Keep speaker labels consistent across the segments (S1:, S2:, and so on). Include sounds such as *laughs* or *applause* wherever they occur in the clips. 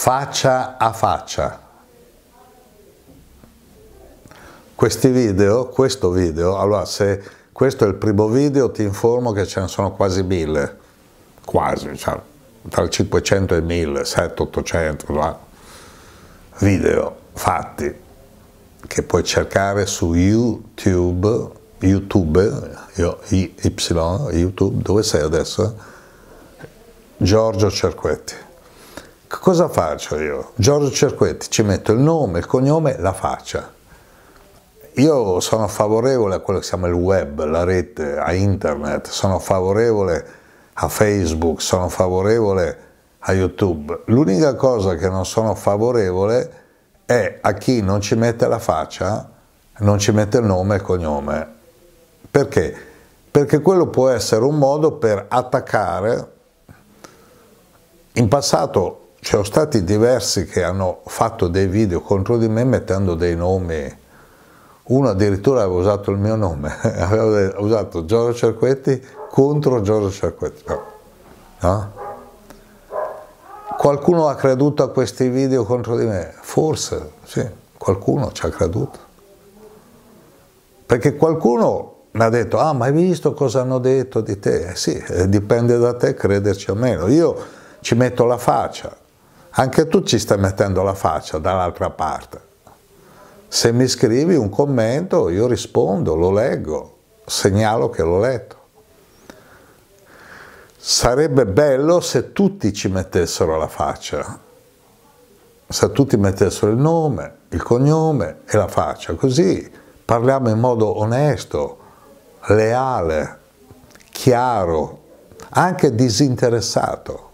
S1: faccia a faccia. Questi video, questo video, allora se questo è il primo video ti informo che ce ne sono quasi mille, quasi, cioè, tra il 500 e il 1000, 700, 800 video fatti che puoi cercare su YouTube, YouTube, io, Y, YouTube, dove sei adesso? Giorgio Cerquetti. Cosa faccio io? Giorgio Cerquetti, ci metto il nome, il cognome, la faccia io sono favorevole a quello che si chiama il web, la rete, a internet, sono favorevole a Facebook, sono favorevole a YouTube. L'unica cosa che non sono favorevole è a chi non ci mette la faccia, non ci mette il nome e il cognome. Perché? Perché quello può essere un modo per attaccare. In passato ci sono stati diversi che hanno fatto dei video contro di me mettendo dei nomi uno addirittura aveva usato il mio nome, *laughs* aveva usato Giorgio Cerquetti contro Giorgio Cerquetti. No. no? Qualcuno ha creduto a questi video contro di me? Forse, sì, qualcuno ci ha creduto. Perché qualcuno mi ha detto, ah ma hai visto cosa hanno detto di te? Eh sì, eh, dipende da te crederci o meno. Io ci metto la faccia, anche tu ci stai mettendo la faccia dall'altra parte. Se mi scrivi un commento io rispondo, lo leggo, segnalo che l'ho letto. Sarebbe bello se tutti ci mettessero la faccia, se tutti mettessero il nome, il cognome e la faccia, così parliamo in modo onesto, leale, chiaro, anche disinteressato.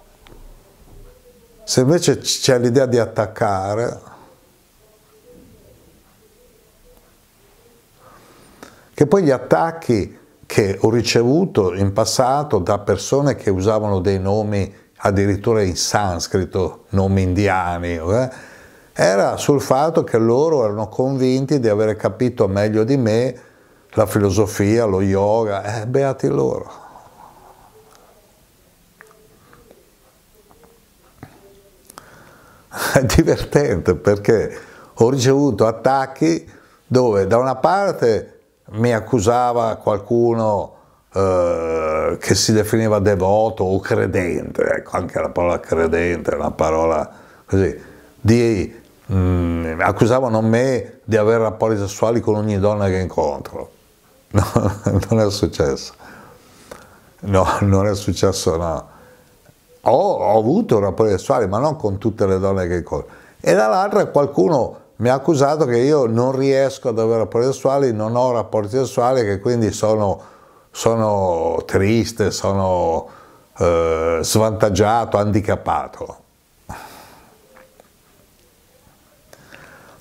S1: Se invece c'è l'idea di attaccare, che poi gli attacchi che ho ricevuto in passato da persone che usavano dei nomi addirittura in sanscrito, nomi indiani, eh, era sul fatto che loro erano convinti di aver capito meglio di me la filosofia, lo yoga, eh, beati loro. È *laughs* divertente perché ho ricevuto attacchi dove da una parte mi accusava qualcuno eh, che si definiva devoto o credente, ecco anche la parola credente è una parola così, di, mh, mm, accusavano me di avere rapporti sessuali con ogni donna che incontro. *laughs* No, non è successo. No, non è successo, no. Ho, ho avuto rapporti sessuali, ma non con tutte le donne che incontro. E dall'altra qualcuno mi ha accusato che io non riesco ad avere rapporti sessuali, non ho rapporti sessuali, che quindi sono, sono triste, sono eh, svantaggiato, handicappato.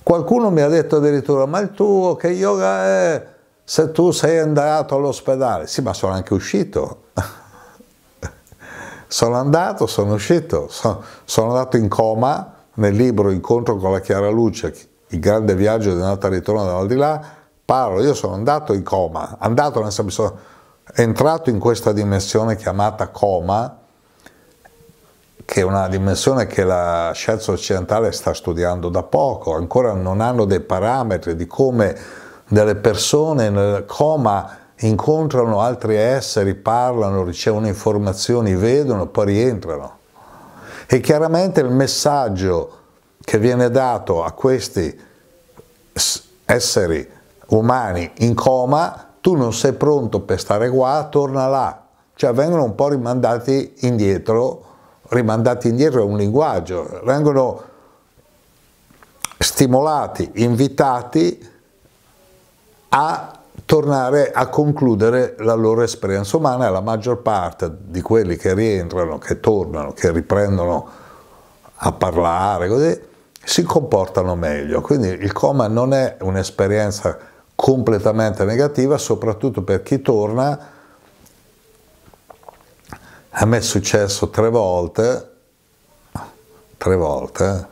S1: Qualcuno mi ha detto addirittura, ma il tuo che yoga è se tu sei andato all'ospedale? Sì, ma sono anche uscito. Sono andato, sono uscito, sono, sono andato in coma, nel libro Incontro con la chiara luce, il grande viaggio di andata e ritorno dall'aldilà, parlo, io sono andato in coma, andato nel senso, sono entrato in questa dimensione chiamata coma, che è una dimensione che la scienza occidentale sta studiando da poco, ancora non hanno dei parametri di come delle persone nel coma incontrano altri esseri, parlano, ricevono informazioni, vedono, poi rientrano. E chiaramente il messaggio che viene dato a questi esseri umani in coma, tu non sei pronto per stare qua, torna là. Cioè vengono un po' rimandati indietro, rimandati indietro è un linguaggio, vengono stimolati, invitati a tornare a concludere la loro esperienza umana e la maggior parte di quelli che rientrano, che tornano, che riprendono a parlare, così, si comportano meglio. Quindi il coma non è un'esperienza completamente negativa, soprattutto per chi torna. A me è successo tre volte, tre volte,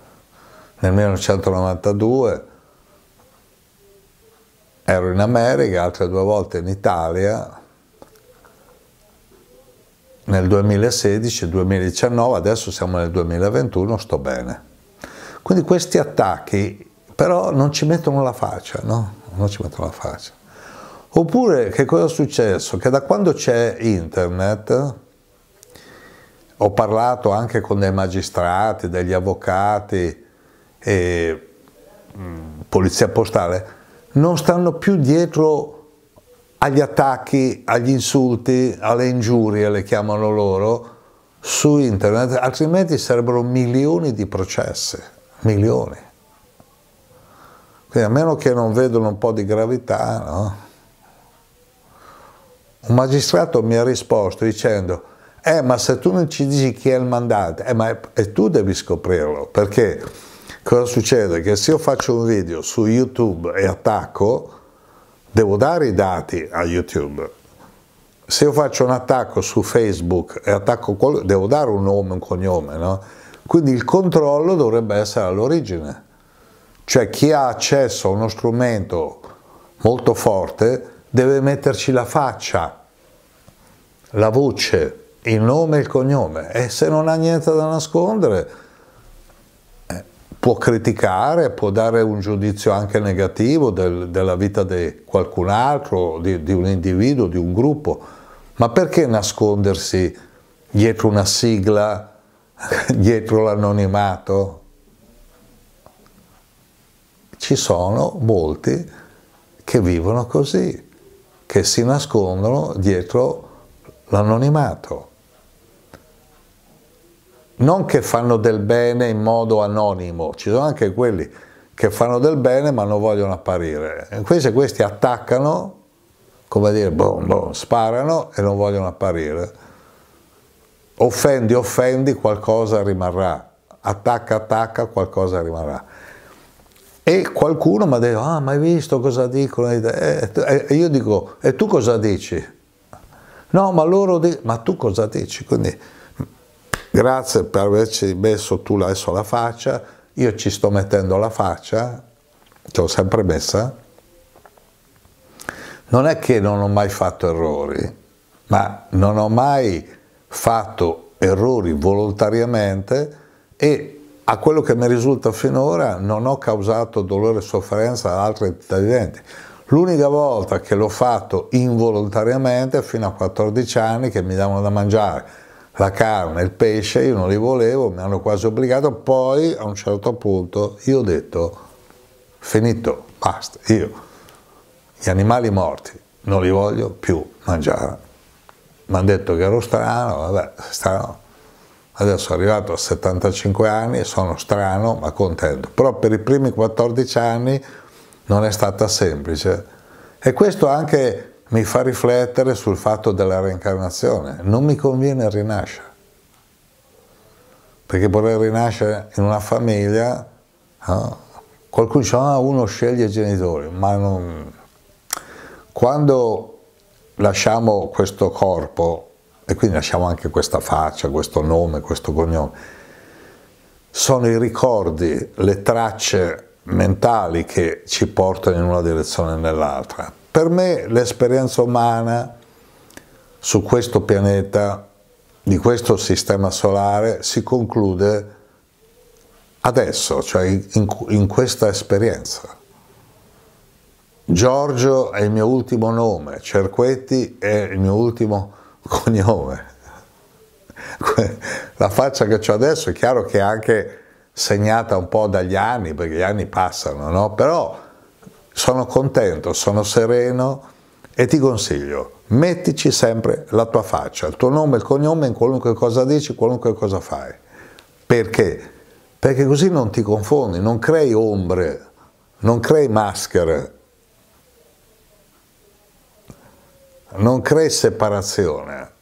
S1: nel 1992 ero in America, altre due volte in Italia, nel 2016 2019, adesso siamo nel 2021, sto bene. Quindi questi attacchi però non ci mettono la faccia, no? Non ci mettono la faccia. Oppure che cosa è successo? Che da quando c'è internet, ho parlato anche con dei magistrati, degli avvocati mm, polizia postale, non stanno più dietro agli attacchi, agli insulti, alle ingiurie, le chiamano loro, su internet, altrimenti sarebbero milioni di processi, milioni. Quindi a meno che non vedono un po' di gravità, no? Un magistrato mi ha risposto dicendo, eh ma se tu non ci dici chi è il mandante, eh ma tu devi scoprirlo, perché cosa succede? Che se io faccio un video su YouTube e attacco, devo dare i dati a YouTube. Se io faccio un attacco su Facebook e attacco quello, devo dare un nome, un cognome, no? Quindi il controllo dovrebbe essere all'origine. Cioè chi ha accesso a uno strumento molto forte deve metterci la faccia, la voce, il nome e il cognome e se non ha niente da nascondere può criticare, può dare un giudizio anche negativo del, della vita di qualcun altro, di, di un individuo, di un gruppo, ma perché nascondersi dietro una sigla, *laughs* dietro l'anonimato? Ci sono molti che vivono così, che si nascondono dietro l'anonimato. Non che fanno del bene in modo anonimo, ci sono anche quelli che fanno del bene ma non vogliono apparire. Invece questi attaccano, come dire, boom, boom, sparano e non vogliono apparire. Offendi, offendi, qualcosa rimarrà. Attacca, attacca, qualcosa rimarrà. E qualcuno mi ha detto, ah, ma hai visto cosa dicono? E io dico, e tu cosa dici? No, ma loro dicono, ma tu cosa dici? Quindi, grazie per averci messo tu adesso la faccia, io ci sto mettendo la faccia, ci ho sempre messa. Non è che non ho mai fatto errori, ma non ho mai fatto errori volontariamente e a quello che mi risulta finora non ho causato dolore e sofferenza ad altri viventi. L'unica volta che l'ho fatto involontariamente, fino a 14 anni, che mi davano da mangiare la carne, il pesce, io non li volevo, mi hanno quasi obbligato, poi a un certo punto io ho detto, finito, basta, io gli animali morti non li voglio più mangiare. Mi hanno detto che ero strano, vabbè, strano, Adesso sono arrivato a 75 anni sono strano ma contento, però per i primi 14 anni non è stata semplice. E questo anche mi fa riflettere sul fatto della reincarnazione. Non mi conviene rinascere, perché vorrei rinascere in una famiglia, no? qualcuno dice ah, uno sceglie i genitori, ma non... quando lasciamo questo corpo e quindi lasciamo anche questa faccia, questo nome, questo cognome. Sono i ricordi, le tracce mentali che ci portano in una direzione o nell'altra. Per me l'esperienza umana su questo pianeta, di questo sistema solare, si conclude adesso, cioè in, in questa esperienza. Giorgio è il mio ultimo nome, Cerquetti è il mio ultimo nome *laughs* cognome. La faccia che ho adesso è chiaro che è anche segnata un po' dagli anni, perché gli anni passano, no? Però sono contento, sono sereno e ti consiglio, mettici sempre la tua faccia, il tuo nome, il cognome in qualunque cosa dici, qualunque cosa fai. Perché? Perché così non ti confondi, non crei ombre, non crei maschere, non crei separazione.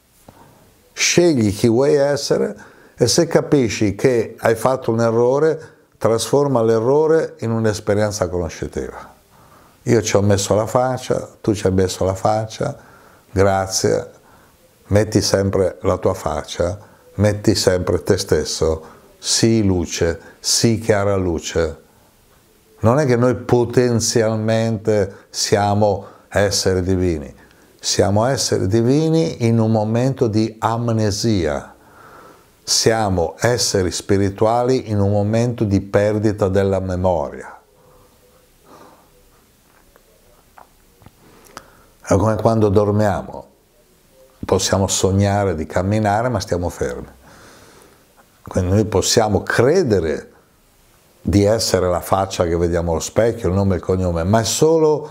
S1: Scegli chi vuoi essere e se capisci che hai fatto un errore, trasforma l'errore in un'esperienza conoscitiva. Io ci ho messo la faccia, tu ci hai messo la faccia, grazie, metti sempre la tua faccia, metti sempre te stesso, sii luce, sii chiara luce. Non è che noi potenzialmente siamo esseri divini, siamo esseri divini in un momento di amnesia. siamo esseri spirituali in un momento di perdita della memoria. È come quando dormiamo, possiamo sognare di camminare ma stiamo fermi. Quindi noi possiamo credere di essere la faccia che vediamo allo specchio, il nome e il cognome, ma è solo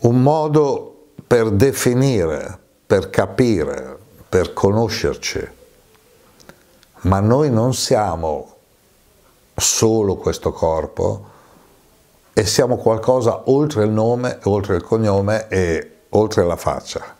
S1: un modo per definire, per capire, per conoscerci. Ma noi non siamo solo questo corpo e siamo qualcosa oltre il nome, oltre il cognome e oltre la faccia.